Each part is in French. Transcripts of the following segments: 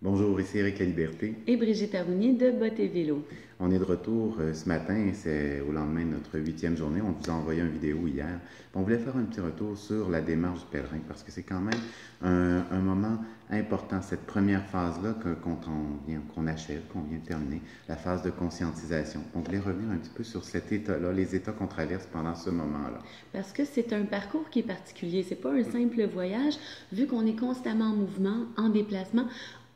Bonjour, ici Eric La Liberté. Et Brigitte Arouni de Botte et Vélo. On est de retour euh, ce matin, c'est au lendemain de notre huitième journée. On vous a envoyé une vidéo hier. On voulait faire un petit retour sur la démarche du pèlerin parce que c'est quand même un, moment important, cette première phase-là qu'on achève, qu'on vient de terminer, la phase de conscientisation. On voulait revenir un petit peu sur cet état-là, les états qu'on traverse pendant ce moment-là. Parce que c'est un parcours qui est particulier. C'est pas un simple voyage, vu qu'on est constamment en mouvement, en déplacement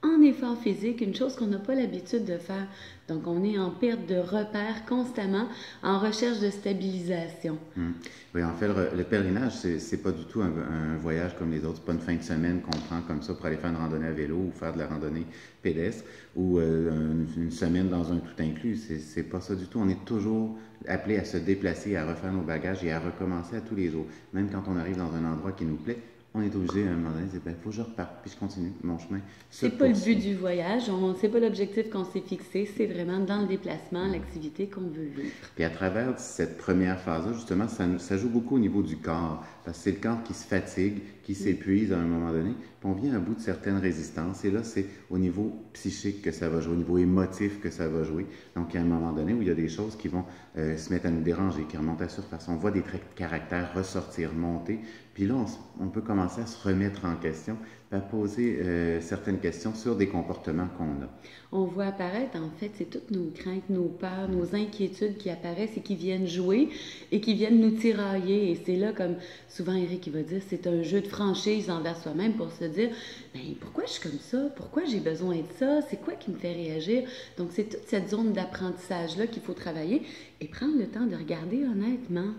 en effort physique, une chose qu'on n'a pas l'habitude de faire. Donc, on est en perte de repères constamment, en recherche de stabilisation. Hmm. Oui, en fait, le, pèlerinage, c'est pas du tout un, voyage comme les autres. C'est pas une fin de semaine qu'on prend comme ça pour aller faire une randonnée à vélo ou faire de la randonnée pédestre ou euh, une, semaine dans un tout inclus. C'est pas ça du tout. On est toujours appelé à se déplacer, à refaire nos bagages et à recommencer à tous les jours. Même quand on arrive dans un endroit qui nous plaît, on est obligé à un moment donné de dire, ben, faut que je reparte, puis je continue mon chemin. C'est pas le but du voyage, c'est pas l'objectif qu'on s'est fixé, c'est vraiment dans le déplacement, l'activité qu'on veut vivre. Puis à travers cette première phase-là, justement, ça, ça, joue beaucoup au niveau du corps, parce que c'est le corps qui se fatigue, qui s'épuise à un moment donné, puis on vient à bout de certaines résistances, et là, c'est au niveau psychique que ça va jouer, au niveau émotif que ça va jouer. Donc, il y a un moment donné où il y a des choses qui vont euh, se mettre à nous déranger, qui remontent à la surface. On voit des traits de caractère ressortir, monter, puis là, on, peut commencer à se remettre en question, à poser euh, certaines questions sur des comportements qu'on a. On voit apparaître, en fait, c'est toutes nos craintes, nos peurs, nos inquiétudes qui apparaissent et qui viennent jouer et qui viennent nous tirailler. Et c'est là, comme souvent Eric il va dire, c'est un jeu de franchise envers soi-même pour se dire, ben pourquoi je suis comme ça? Pourquoi j'ai besoin de ça? C'est quoi qui me fait réagir? Donc, c'est toute cette zone d'apprentissage-là qu'il faut travailler et prendre le temps de regarder honnêtement.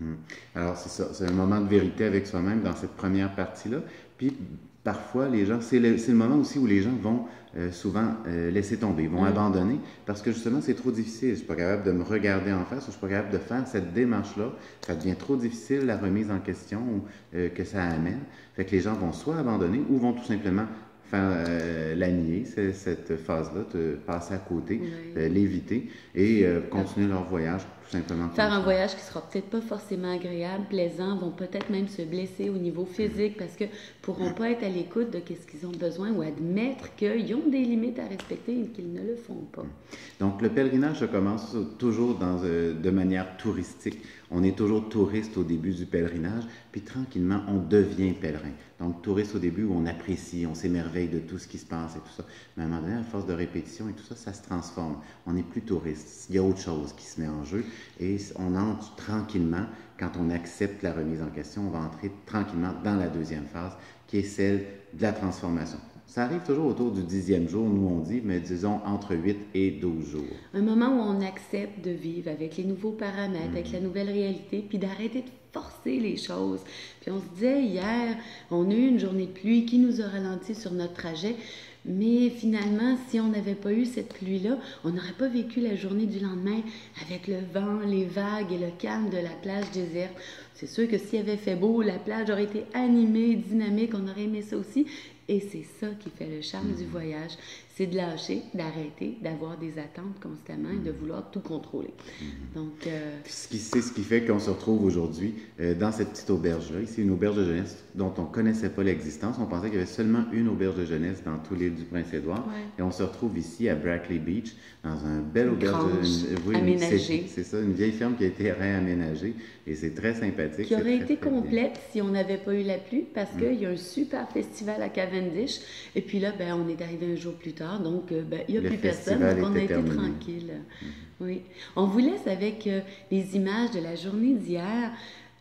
Hmm. Alors, c'est ça, c'est un moment de vérité avec soi-même dans cette première partie-là. Puis, parfois, les gens, c'est le, le, moment aussi où les gens vont euh, souvent euh, laisser tomber, vont hmm. abandonner, parce que justement, c'est trop difficile. Je ne suis pas capable de me regarder en face, ou je ne suis pas capable de faire cette démarche-là. Ça devient trop difficile, la remise en question ou, euh, que ça amène. Fait que les gens vont soit abandonner ou vont tout simplement euh, la nier, cette phase-là, de passer à côté, l'éviter et euh, continuer leur voyage tout simplement. Faire un voyage qui sera peut-être pas forcément agréable, plaisant, vont peut-être même se blesser au niveau physique parce que pourront pas être à l'écoute de ce qu'ils ont besoin ou admettre qu'ils ont des limites à respecter et qu'ils ne le font pas. Donc le pèlerinage commence toujours dans, euh, de manière touristique. On est toujours touriste au début du pèlerinage, puis tranquillement on devient pèlerin. Donc touriste au début où on apprécie, on s'émerveille de tout ce qui se passe et tout ça. Mais à un moment donné, à force de répétition et tout ça, ça se transforme. On n'est plus touriste. Il y a autre chose qui se met en jeu et on entre tranquillement. Quand on accepte la remise en question, on va entrer tranquillement dans la deuxième phase qui est celle de la transformation. Ça arrive toujours autour du dixième jour, nous on dit, mais disons entre 8 et 12 jours. Un moment où on accepte de vivre avec les nouveaux paramètres, avec la nouvelle réalité, puis d'arrêter de forcer les choses. Puis on se disait hier, on a eu une journée de pluie qui nous a ralenti sur notre trajet, mais finalement, si on n'avait pas eu cette pluie-là, on n'aurait pas vécu la journée du lendemain avec le vent, les vagues et le calme de la plage déserte. C'est sûr que s'il avait fait beau, la plage aurait été animée, dynamique, on aurait aimé ça aussi. Et c'est ça qui fait le charme du mm-hmm. voyage. C'est de lâcher, d'arrêter, d'avoir des attentes constamment et de mm-hmm. vouloir tout contrôler. Mm-hmm. Donc, euh... c'est ce qui fait qu'on se retrouve aujourd'hui euh, dans cette petite auberge-là. Ici, une auberge de jeunesse dont on ne connaissait pas l'existence. On pensait qu'il y avait seulement une auberge de jeunesse dans tout l'île du Prince-Édouard. Et on se retrouve ici à Brackley Beach, dans un bel auberge de jeunesse. Oui, C'est ça, une vieille ferme qui a été réaménagée. Et c'est très sympathique. Qui aurait été complète si on n'avait pas eu la pluie parce mm. qu'il y a un super festival à Cavendish et puis là, ben, on est arrivé un jour plus tard, donc euh, ben, il n'y a plus personne, donc on a été tranquille. Mm-hmm. Oui. On vous laisse avec euh, les images de la journée d'hier.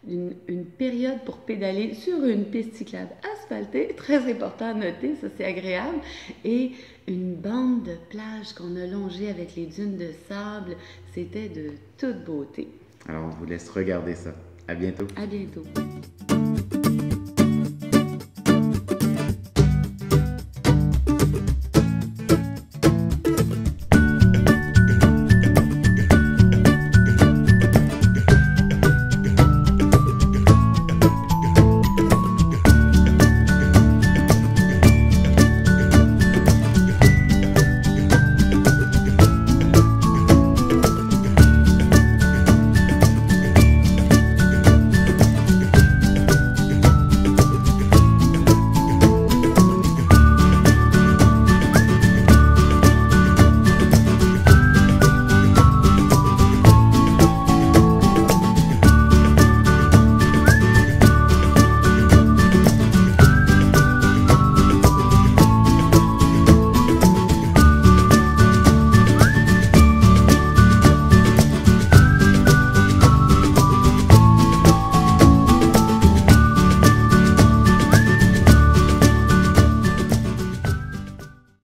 Une, une, période pour pédaler sur une piste cyclable asphaltée, très important à noter, ça c'est agréable, et une bande de plage qu'on a longée avec les dunes de sable, c'était de toute beauté. Alors on vous laisse regarder ça. À bientôt. À bientôt.